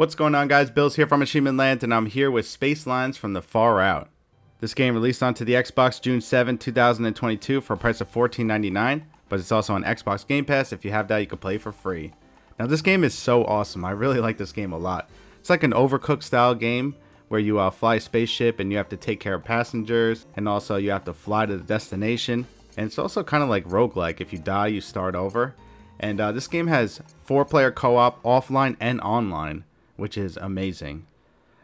What's going on guys, Billz here from Achievement Land and I'm here with Spacelines from the Far Out. This game released onto the Xbox June 7, 2022 for a price of $14.99, but it's also on Xbox Game Pass. If you have that, you can play for free. Now this game is so awesome, I really like this game a lot. It's like an overcooked style game where you uh, fly a spaceship and you have to take care of passengers and also you have to fly to the destination. And it's also kind of like roguelike, if you die you start over. And uh, this game has 4 player co-op offline and online which is amazing.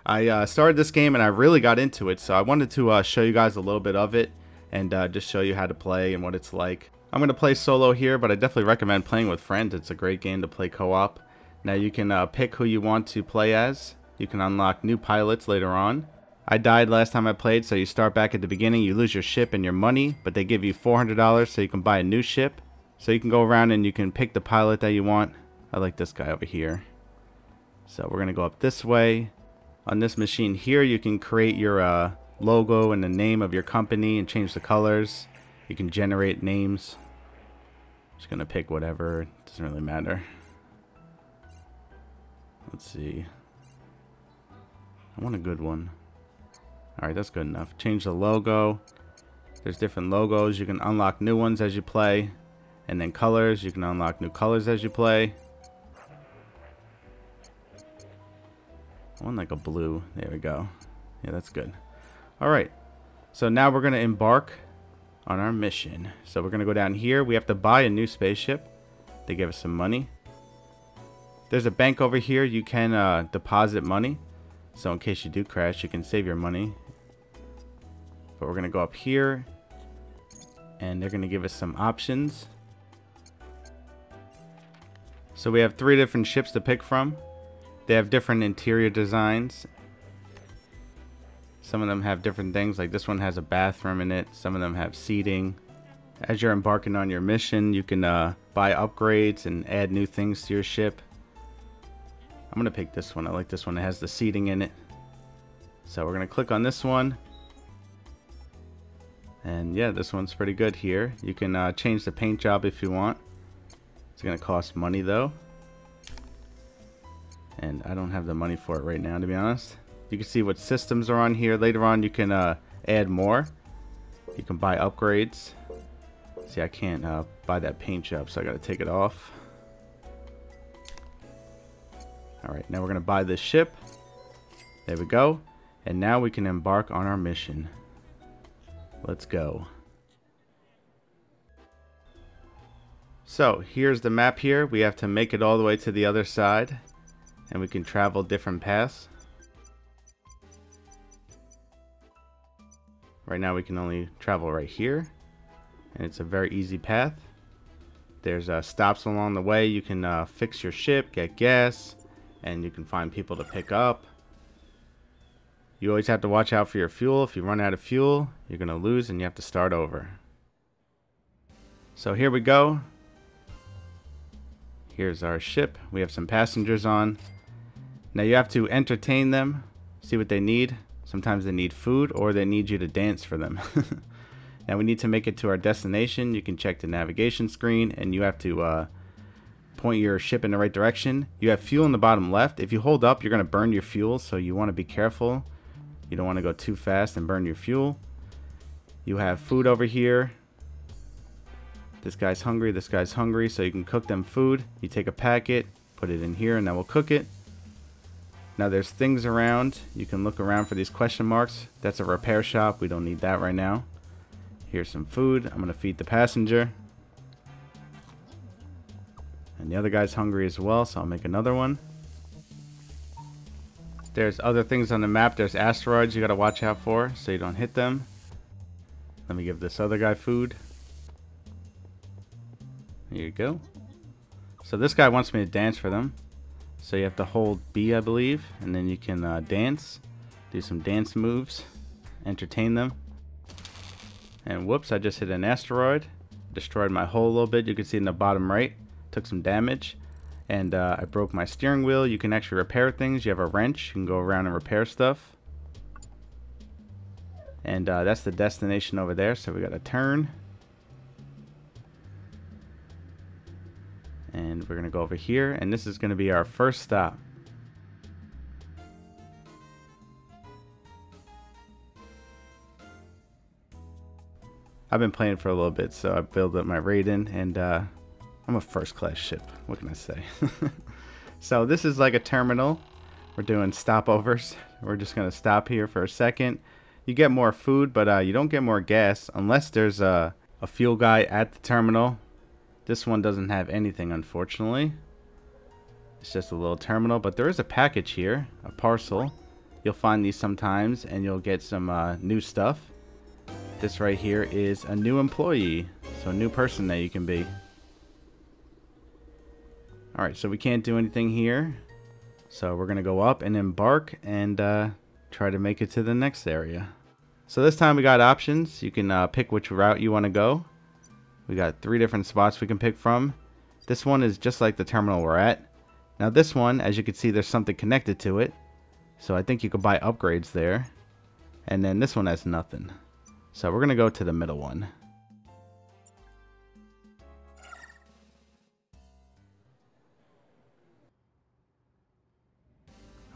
I uh, started this game and I really got into it, so I wanted to uh, show you guys a little bit of it and uh, just show you how to play and what it's like. I'm going to play solo here, but I definitely recommend playing with friends. It's a great game to play co-op. Now you can uh, pick who you want to play as. You can unlock new pilots later on. I died last time I played, so you start back at the beginning, you lose your ship and your money, but they give you $400 so you can buy a new ship. So you can go around and you can pick the pilot that you want. I like this guy over here. So we're going to go up this way. On this machine here, you can create your uh, logo and the name of your company and change the colors. You can generate names. Just to pick whatever. Doesn't really matter. Let's see. I want a good one. Alright, that's good enough. Change the logo. There's different logos. You can unlock new ones as you play. And then colors. You can unlock new colors as you play. I want like a blue. There we go. Yeah, that's good. All right. So now we're going to embark on our mission. So we're going to go down here. We have to buy a new spaceship. They give us some money. There's a bank over here. You can uh, deposit money. So in case you do crash, you can save your money. But we're going to go up here. And they're going to give us some options. So we have three different ships to pick from. They have different interior designs. Some of them have different things, like this one has a bathroom in it. Some of them have seating. As you're embarking on your mission, you can uh, buy upgrades and add new things to your ship. I'm going to pick this one. I like this one. It has the seating in it. So we're going to click on this one. And yeah, this one's pretty good here. You can uh, change the paint job if you want. It's going to cost money though. And I don't have the money for it right now, to be honest. You can see what systems are on here. Later on, you can uh, add more. You can buy upgrades. See, I can't uh, buy that paint job, so I got to take it off. Alright, now we're to buy this ship. There we go. And now we can embark on our mission. Let's go. So, here's the map here. We have to make it all the way to the other side and we can travel different paths. Right now we can only travel right here and it's a very easy path. There's uh, stops along the way. You can uh, fix your ship, get gas, and you can find people to pick up. You always have to watch out for your fuel. If you run out of fuel, you're going to lose and you have to start over. So here we go. Here's our ship. We have some passengers on. Now you have to entertain them, see what they need. Sometimes they need food or they need you to dance for them. now we need to make it to our destination. You can check the navigation screen and you have to uh, point your ship in the right direction. You have fuel in the bottom left. If you hold up, you're going to burn your fuel, so you want to be careful. You don't want to go too fast and burn your fuel. You have food over here. This guy's hungry, this guy's hungry, so you can cook them food. You take a packet, put it in here, and then we'll cook it. Now there's things around. You can look around for these question marks. That's a repair shop. We don't need that right now. Here's some food. I'm going to feed the passenger. And the other guy's hungry as well, so I'll make another one. There's other things on the map. There's asteroids you got to watch out for so you don't hit them. Let me give this other guy food. There you go. So this guy wants me to dance for them. So you have to hold B, I believe, and then you can uh, dance, do some dance moves, entertain them. And whoops, I just hit an asteroid, destroyed my hull a little bit. You can see in the bottom right, took some damage. And uh, I broke my steering wheel. You can actually repair things. You have a wrench. You can go around and repair stuff. And uh, that's the destination over there. So we got to turn. And we're going to go over here. And this is going to be our first stop. I've been playing for a little bit, so I built up my Raiden, and uh, I'm a first class ship. What can I say? so this is like a terminal. We're doing stopovers. We're just going to stop here for a second. You get more food, but uh, you don't get more gas unless there's a, a fuel guy at the terminal. This one doesn't have anything, unfortunately. It's just a little terminal, but there is a package here, a parcel. You'll find these sometimes, and you'll get some uh, new stuff. This right here is a new employee, so a new person that you can be. Alright, so we can't do anything here. So we're going to go up and embark and uh, try to make it to the next area. So this time we got options. You can uh, pick which route you want to go. We got three different spots we can pick from. This one is just like the terminal we're at. Now this one, as you can see, there's something connected to it. So I think you could buy upgrades there. And then this one has nothing. So we're going to go to the middle one.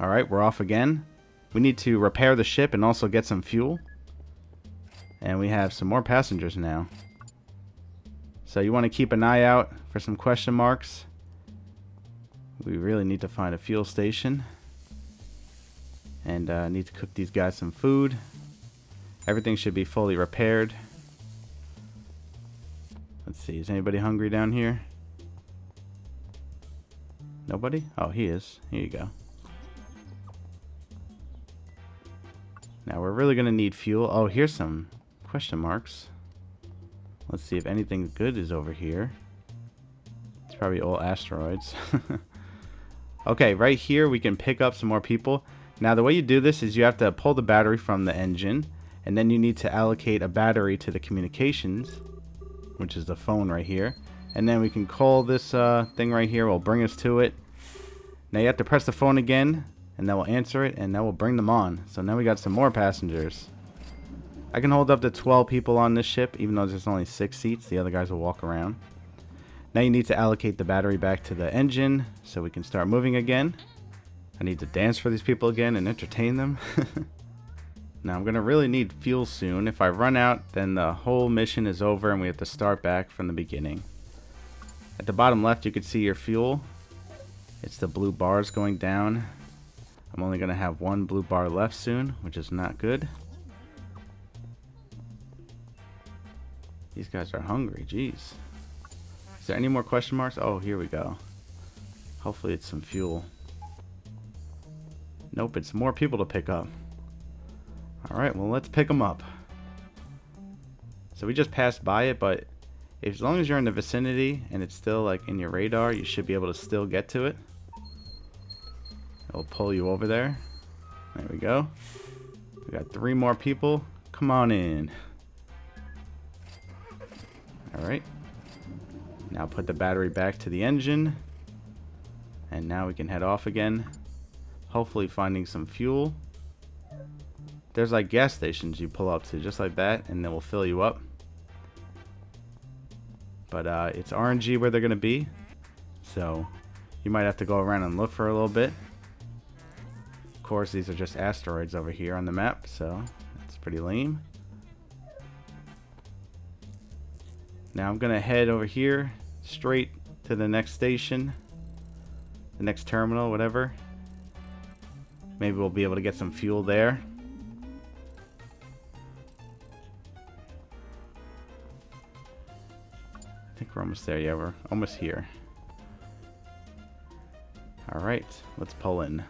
Alright, we're off again. We need to repair the ship and also get some fuel. And we have some more passengers now. So you want to keep an eye out for some question marks. We really need to find a fuel station. And uh, need to cook these guys some food. Everything should be fully repaired. Let's see, is anybody hungry down here? Nobody? Oh, he is. Here you go. Now we're really going to need fuel. Oh, here's some question marks. Let's see if anything good is over here. It's probably all asteroids. okay, right here we can pick up some more people. Now the way you do this is you have to pull the battery from the engine and then you need to allocate a battery to the communications which is the phone right here and then we can call this uh, thing right here will bring us to it now you have to press the phone again and that will answer it and that will bring them on so now we got some more passengers I can hold up to 12 people on this ship even though there's only six seats. The other guys will walk around. Now you need to allocate the battery back to the engine so we can start moving again. I need to dance for these people again and entertain them. Now I'm gonna really need fuel soon. If I run out then the whole mission is over and we have to start back from the beginning. At the bottom left you can see your fuel. It's the blue bars going down. I'm only going to have one blue bar left soon, which is not good. These guys are hungry, jeez. Is there any more question marks? Oh, here we go. Hopefully it's some fuel. Nope, it's more people to pick up. Alright, well let's pick them up. So we just passed by it, but as long as you're in the vicinity and it's still like in your radar, you should be able to still get to it. It'll pull you over there. There we go. We got three more people. Come on in. Alright. Now put the battery back to the engine. And now we can head off again. Hopefully finding some fuel. There's like gas stations you pull up to just like that and they will fill you up. But uh, it's RNG where they're going to be. So you might have to go around and look for a little bit Of course, these are just asteroids over here on the map, so that's pretty lame. Now I'm going to head over here, straight to the next station, the next terminal, whatever. Maybe we'll be able to get some fuel there. I think we're almost there. Yeah, we're almost here. Alright, let's pull in.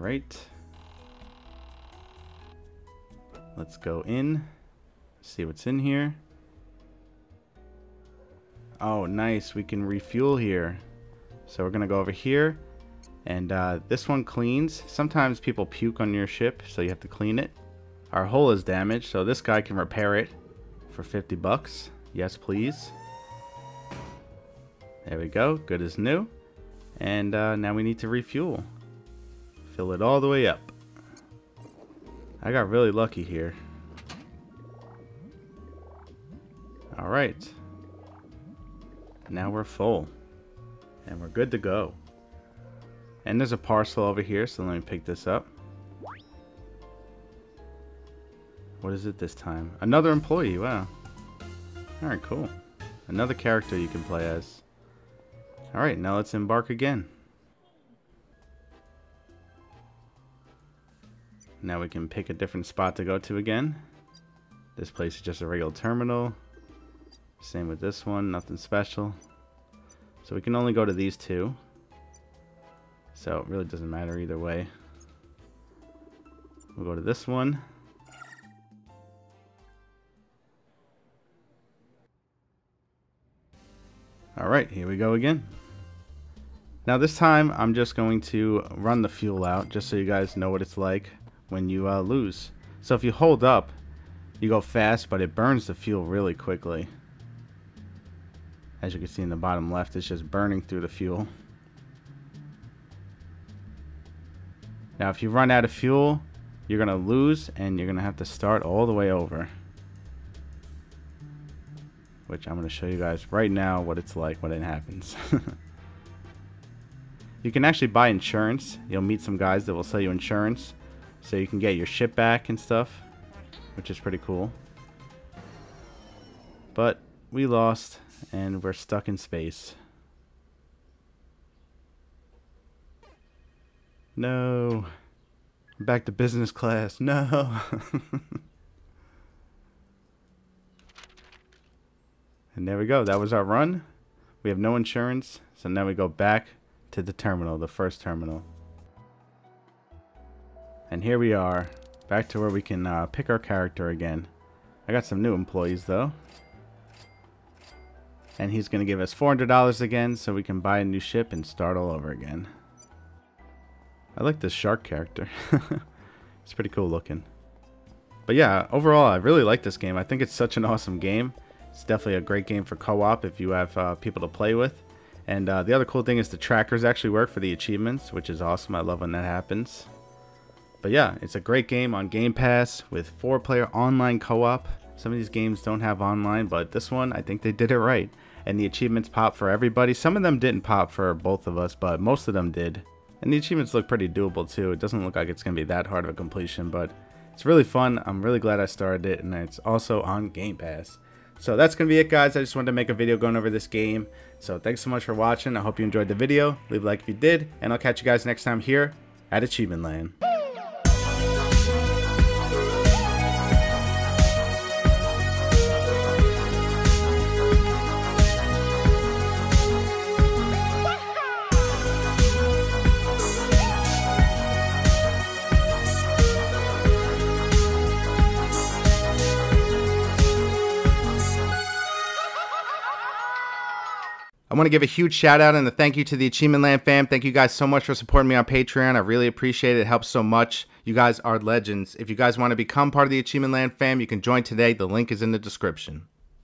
Alright. Let's go in. See what's in here. Oh, nice. We can refuel here. So we're going to go over here. And uh, this one cleans. Sometimes people puke on your ship, so you have to clean it. Our hull is damaged, so this guy can repair it for 50 bucks. Yes, please. There we go. Good as new. And uh, now we need to refuel. Fill it all the way up. I got really lucky here. Alright. Now we're full. And we're good to go. And there's a parcel over here, so let me pick this up. What is it this time? Another employee, wow. Alright, cool. Another character you can play as. Alright, now let's embark again. Now we can pick a different spot to go to again. This place is just a regular terminal. Same with this one, nothing special. So we can only go to these two. So it really doesn't matter either way. We'll go to this one. Alright, here we go again. Now this time I'm just going to run the fuel out just so you guys know what it's like when you uh, lose. So if you hold up, you go fast, but it burns the fuel really quickly. As you can see in the bottom left, it's just burning through the fuel. Now if you run out of fuel, you're going to lose and you're going to have to start all the way over. Which I'm going to show you guys right now what it's like when it happens. you can actually buy insurance. You'll meet some guys that will sell you insurance so you can get your ship back and stuff, which is pretty cool. But we lost and we're stuck in space. No. Back to business class. No. and there we go. That was our run. We have no insurance. So now we go back to the terminal, the first terminal. And here we are, back to where we can uh, pick our character again. I got some new employees though. And he's going to give us $400 again so we can buy a new ship and start all over again. I like this shark character. it's pretty cool looking. But yeah, overall, I really like this game. I think it's such an awesome game. It's definitely a great game for co-op if you have uh, people to play with. And uh, the other cool thing is the trackers actually work for the achievements, which is awesome. I love when that happens. But yeah, it's a great game on Game Pass with four player online co-op. Some of these games don't have online, but this one, I think they did it right. And the achievements pop for everybody. Some of them didn't pop for both of us, but most of them did. And the achievements look pretty doable too. It doesn't look like it's going to be that hard of a completion, but it's really fun. I'm really glad I started it, and it's also on Game Pass. So that's going to be it, guys. I just wanted to make a video going over this game. So thanks so much for watching. I hope you enjoyed the video. Leave a like if you did, and I'll catch you guys next time here at Achievement Land. Want to give a huge shout out and a thank you to the Achievement Land fam. Thank you guys so much for supporting me on Patreon. I really appreciate it. It helps so much. You guys are legends. If you guys want to become part of the Achievement Land fam, you can join today. The link is in the description.